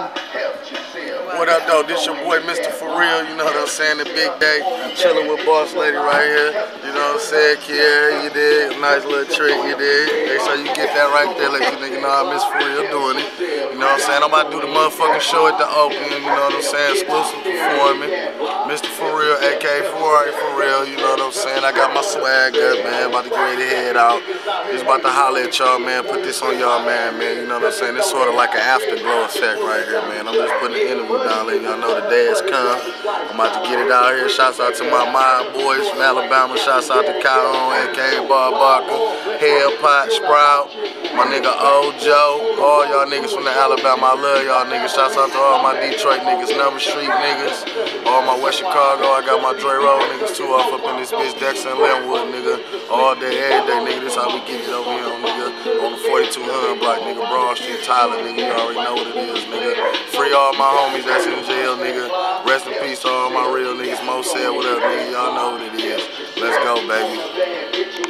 Yeah. What up, though? This your boy, Mr. For Real. You know what I'm saying? The big day. Chilling with Boss Lady right here. You know what I'm saying? Kiera, you did. Nice little trick, you did. Make sure you get that right there. Let you nigga know how Mr. For Real doing it. You know what I'm saying? I'm about to do the motherfucking show at the Opium. You know what I'm saying? Exclusive performing. Mr. For Real, aka Ferrari For Real. You know what I'm saying? I got my swag up, man. About to get to head out. Just about to holler at y'all, man. Put this on y'all, man, man. You know what I'm saying? It's sort of like an afterglow effect right here, man. I'm just putting the interview down, letting y'all know the day has come. I'm about to get it out here. Shouts out to my mob boys from Alabama. Shouts out to Calhoun, aka Bob Barker, Hell Pot, Sprout, my nigga Ojo, all y'all niggas from the Alabama. I love y'all niggas. Shouts out to all my Detroit niggas, Number Street niggas, all my West Chicago. I got my Dre Road niggas too off up in this bitch, Dexter and Linwood, nigga. All day, every day, nigga. This how we get it over here, nigga. On the 4200 block, nigga. Broad Street, Tyler, nigga. You already know what it is, nigga all my homies that's in jail, nigga. Rest in peace to all my real niggas. Mo said, whatever, nigga? Y'all know what it is. Let's go, baby.